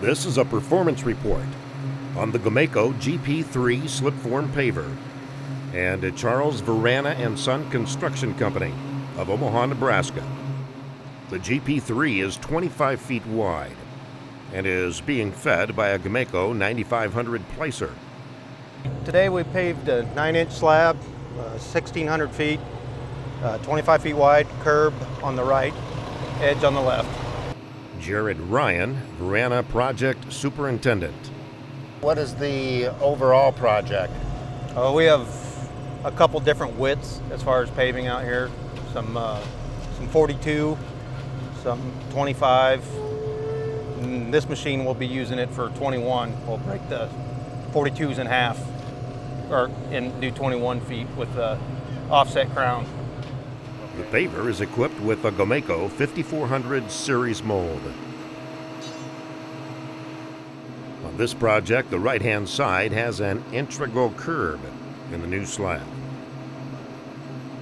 This is a performance report on the GOMACO GP3 slipform paver and at Charles Vrana and Son Construction Company of Omaha, Nebraska. The GP3 is 25 feet wide and is being fed by a GOMACO 9500 placer. Today we paved a 9-inch slab, uh, 1,600 feet, uh, 25 feet wide, curb on the right, edge on the left. Jared Ryan, Vrana Project Superintendent. What is the overall project? Uh, we have a couple different widths as far as paving out here. Some uh, some 42, some 25. And this machine will be using it for 21. We'll break the 42s in half, or and do 21 feet with the offset crown. The paver is equipped with a GOMACO 5400 series mold. On this project, the right-hand side has an integral curb in the new slab.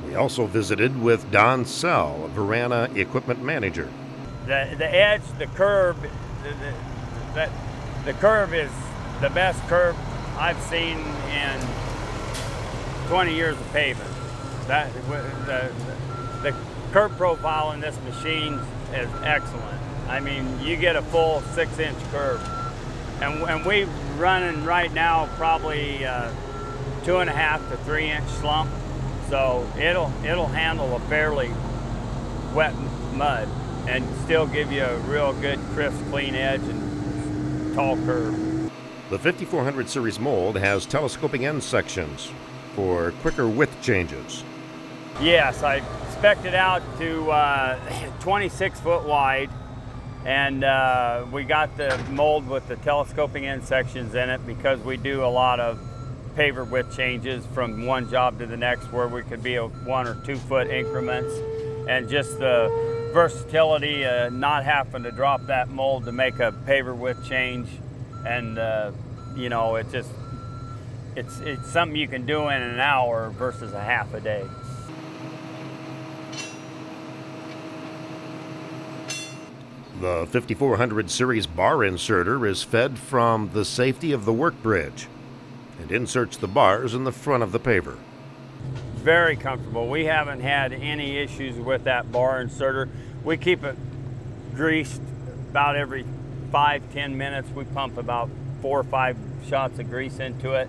We also visited with Don Sell, Vrana equipment manager. The, the edge, the curb, the, the, the curve is the best curb I've seen in 20 years of paving. That, the, the curb profile in this machine is excellent. I mean, you get a full six inch curve. And, and we're running right now probably uh, two and a half to three inch slump. So it'll, it'll handle a fairly wet mud and still give you a real good crisp clean edge and tall curve. The 5400 series mold has telescoping end sections for quicker width changes. Yes, I spec'd it out to uh, 26 foot wide. And uh, we got the mold with the telescoping end sections in it because we do a lot of paver width changes from one job to the next where we could be a one or two foot increments. And just the versatility uh, not having to drop that mold to make a paver width change. And uh, you know it just it's it's something you can do in an hour versus a half a day The 5400 series bar inserter is fed from the safety of the work bridge and inserts the bars in the front of the paver. Very comfortable. We haven't had any issues with that bar inserter. We keep it greased about every five, ten minutes. We pump about four or five shots of grease into it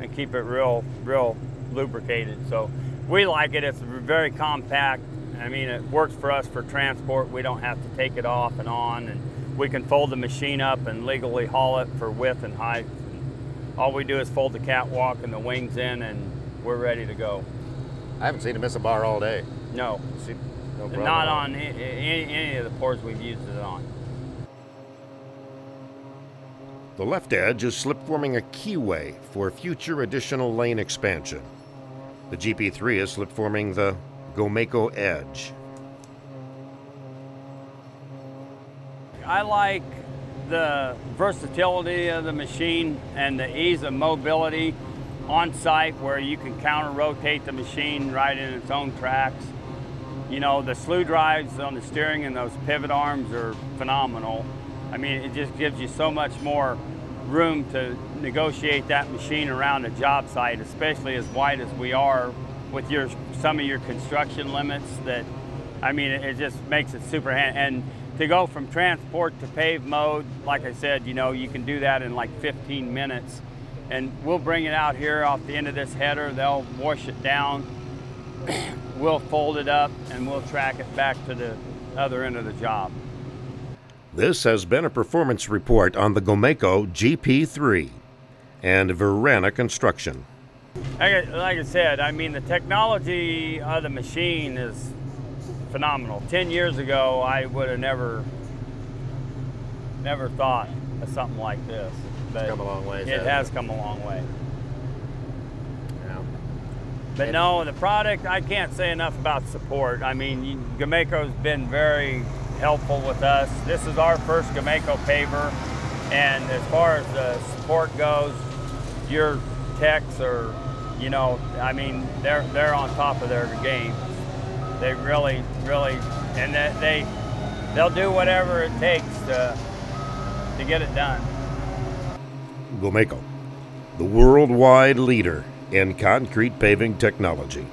and keep it real, real lubricated. So we like it. It's very compact. I mean, it works for us for transport. We don't have to take it off and on, and we can fold the machine up and legally haul it for width and height. All we do is fold the catwalk and the wings in, and we're ready to go. I haven't seen it miss a bar all day. No, See, no not on any, any of the pours we've used it on. The left edge is slip forming a keyway for future additional lane expansion. The GP3 is slip forming the GOMACO edge. I like the versatility of the machine and the ease of mobility on site where you can counter rotate the machine right in its own tracks. You know, the slew drives on the steering and those pivot arms are phenomenal. I mean, it just gives you so much more room to negotiate that machine around a job site, especially as wide as we are with your some of your construction limits that I mean it, it just makes it super hand and to go from transport to pave mode like I said you know you can do that in like 15 minutes. And we'll bring it out here off the end of this header. They'll wash it down. We'll fold it up and we'll track it back to the other end of the job. This has been a performance report on the GOMACO GP3 and Vrana Construction. Like I, like I said, I mean, the technology of the machine is phenomenal. Ten years ago, I would have never, never thought of something like this. But come a long ways, It hasn't it? come a long way. Yeah. But And- no, the product, I can't say enough about support. I mean, GOMACO's been very helpful with us. This is our first Gameco paver, and as far as the support goes, your techs are, you know, I mean, they're they're on top of their game. They really, really, and they, they they'll do whatever it takes to to get it done. GOMACO, the worldwide leader in concrete paving technology.